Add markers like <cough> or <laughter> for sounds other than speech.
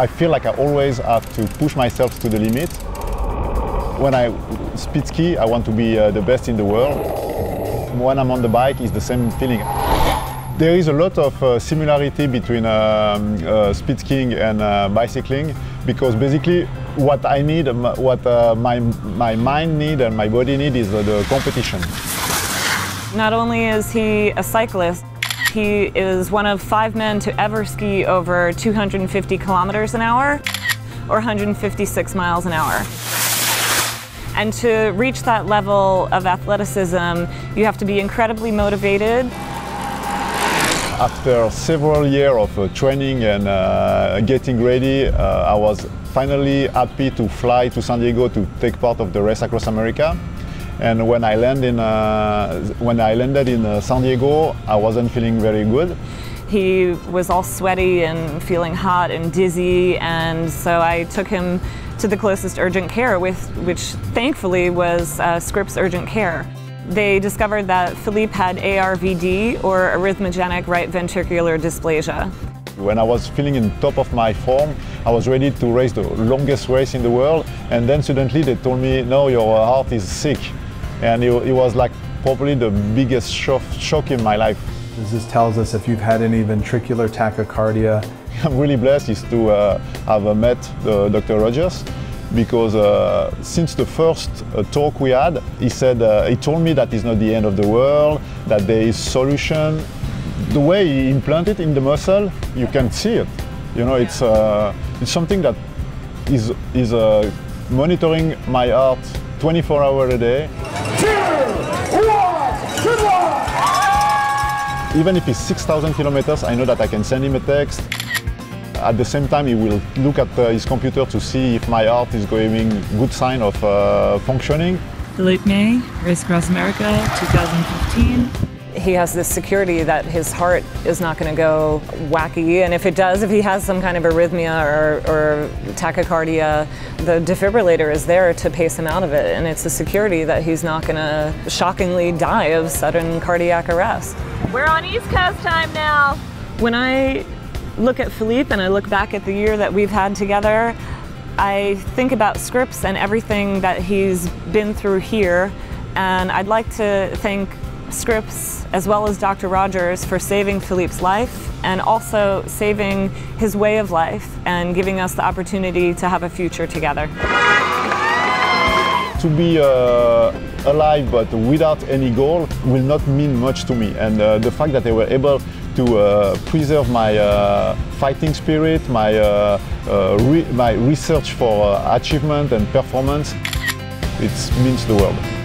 I feel like I always have to push myself to the limit. When I speed ski, I want to be uh, the best in the world. When I'm on the bike, it's the same feeling. There is a lot of uh, similarity between um, uh, speed skiing and uh, bicycling because basically what I need, what uh, my, my mind need and my body need is uh, the competition. Not only is he a cyclist, he is one of five men to ever ski over 250 kilometers an hour or 156 miles an hour. And to reach that level of athleticism, you have to be incredibly motivated. After several years of uh, training and uh, getting ready, uh, I was finally happy to fly to San Diego to take part of the race across America. And when I landed in, uh, when I landed in uh, San Diego, I wasn't feeling very good. He was all sweaty and feeling hot and dizzy, and so I took him to the closest urgent care, with, which thankfully was uh, Scripps Urgent Care. They discovered that Philippe had ARVD, or arrhythmogenic right ventricular dysplasia. When I was feeling in top of my form, I was ready to race the longest race in the world, and then suddenly they told me, no, your heart is sick. And it, it was like probably the biggest shock, shock in my life. This tells us if you've had any ventricular tachycardia. <laughs> I'm really blessed is to uh, have uh, met uh, Dr. Rogers because uh, since the first uh, talk we had, he said uh, he told me that it's not the end of the world, that there is solution. The way he implanted in the muscle, you can see it. You know, it's uh, it's something that is is uh, monitoring my heart 24 hours a day. Even if it's 6,000 kilometers, I know that I can send him a text. At the same time, he will look at uh, his computer to see if my heart is going good sign of uh, functioning. Philippe May, Race Across America, 2015. He has this security that his heart is not going to go wacky, and if it does, if he has some kind of arrhythmia or, or tachycardia, the defibrillator is there to pace him out of it, and it's a security that he's not going to shockingly die of sudden cardiac arrest. We're on East Coast time now. When I look at Philippe and I look back at the year that we've had together, I think about Scripps and everything that he's been through here, and I'd like to thank Scripps as well as Dr. Rogers for saving Philippe's life and also saving his way of life and giving us the opportunity to have a future together. To be uh, alive but without any goal will not mean much to me. And uh, the fact that they were able to uh, preserve my uh, fighting spirit, my, uh, uh, re- my research for achievement and performance, it means the world.